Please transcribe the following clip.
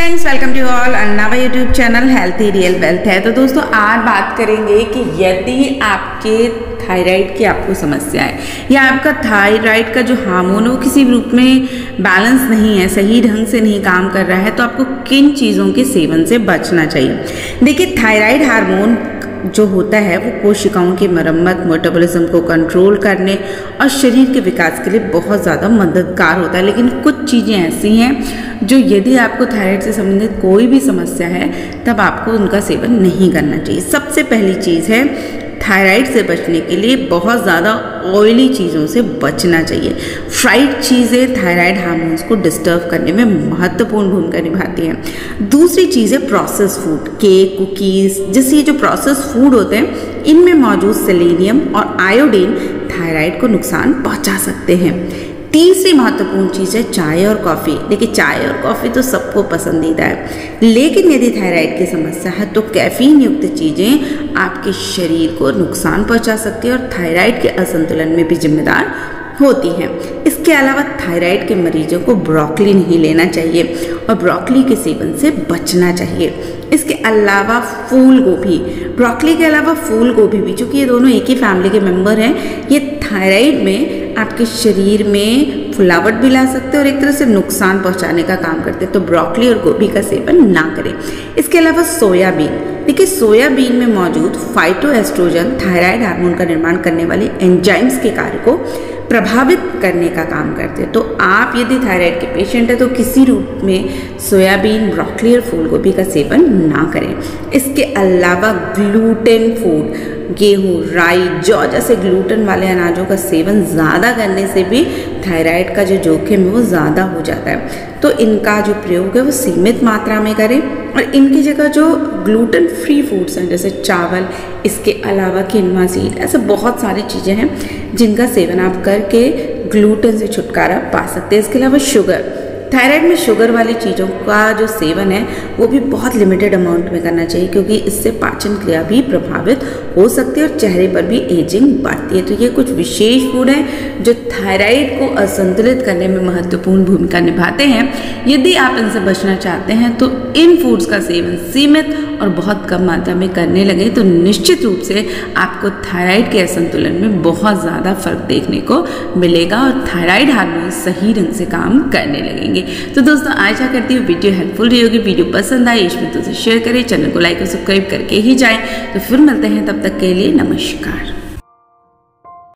Friends welcome to all Anna अन्नावा YouTube channel healthy real wealth है। तो दोस्तों, आज बात करेंगे कि यदि आपके थायराइड की आपको समस्या है, या आपका थायराइड का जो हार्मोन वो किसी रूप में बैलेंस नहीं है, सही ढंग से नहीं काम कर रहा है तो आपको किन चीज़ों के सेवन से बचना चाहिए? देखिए थायराइड हार्मोन जो होता है वो कोशिकाओं की मरम्मत मेटाबॉलिज्म को कंट्रोल करने और शरीर के विकास के लिए बहुत ज़्यादा मददगार होता है। लेकिन कुछ चीज़ें ऐसी हैं जो यदि आपको थायराइड से संबंधित कोई भी समस्या है, तब आपको उनका सेवन नहीं करना चाहिए। सबसे पहली चीज़ है थायराइड से बचने के लिए बहुत ज़्यादा ऑयली चीज़ों से बचना चाहिए। फ्राइड चीज़ें थायराइड हार्मोन्स को डिस्टर्ब करने में महत्वपूर्ण भूमिका निभाती हैं। दूसरी चीज़ है प्रोसेस फ़ूड केक कुकीज़ जैसे ये जो प्रोसेस फ़ूड होते हैं, इनमें मौजूद सेलेनियम और आयोडीन थायराइड को नुकसान पहुँचा सकते हैं। तीसरी महत्वपूर्ण चीज़ है, चाय और कॉफ़ी। देखिए, चाय और कॉफ़ी तो सबको पसंदीदा है। लेकिन यदि थायराइड की समस्या है तो कैफीन युक्त चीज़ें आपके शरीर को नुकसान पहुँचा सकती है और थायराइड के असंतुलन में भी जिम्मेदार होती हैं। इसके अलावा थायराइड के मरीजों को ब्रोकली नहीं लेना चाहिए और ब्रोकली के सेवन से बचना चाहिए। इसके अलावा फूल गोभी। ब्रोकली के अलावा फूल गोभी भी, चूँकि ये दोनों एक ही फैमिली के मेंबर हैं, ये थायराइड में आपके शरीर में फुलावट भी ला सकते हैं और एक तरह से नुकसान पहुँचाने का काम करते हैं। तो ब्रोकली और गोभी का सेवन ना करें। इसके अलावा सोयाबीन। देखिए, सोयाबीन में मौजूद फाइटोएस्ट्रोजन थायराइड हार्मोन का निर्माण करने वाले एंजाइम्स के कार्य को प्रभावित करने का काम करते हैं। तो आप यदि थायराइड के पेशेंट हैं तो किसी रूप में सोयाबीन, ब्रोकली और फूल गोभी का सेवन ना करें। इसके अलावा ग्लूटेन फ़ूड गेहूँ, राई, जौ जैसे ग्लूटन वाले अनाजों का सेवन ज़्यादा करने से भी थायराइड का जो जोखिम है वो ज़्यादा हो जाता है। तो इनका जो प्रयोग है वो सीमित मात्रा में करें और इनकी जगह जो ग्लूटन फ्री फूड्स हैं, जैसे चावल, इसके अलावा किनवा सीड ऐसे बहुत सारी चीज़ें हैं जिनका सेवन आप करके ग्लूटन से छुटकारा पा सकते हैं। इसके अलावा शुगर थायराइड में शुगर वाली चीज़ों का जो सेवन है, वो भी बहुत लिमिटेड अमाउंट में करना चाहिए, क्योंकि इससे पाचन क्रिया भी प्रभावित हो सकती है और चेहरे पर भी एजिंग बढ़ती है। तो ये कुछ विशेष फ़ूड हैं जो थायराइड को असंतुलित करने में महत्वपूर्ण भूमिका निभाते हैं। यदि आप इनसे बचना चाहते हैं तो इन फूड्स का सेवन सीमित और बहुत कम मात्रा में करने लगे तो निश्चित रूप से आपको थायराइड के असंतुलन में बहुत ज़्यादा फ़र्क देखने को मिलेगा और थायराइड हार्मोन सही ढंग से काम करने लगेंगे। तो दोस्तों आशा करती हूँ, वीडियो हेल्पफुल रही होगी, वीडियो पसंद आए इसमें दोस्तों शेयर करें चैनल को लाइक और सब्सक्राइब करके ही जाएँ। तो फिर मिलते हैं, तब तक के लिए नमस्कार।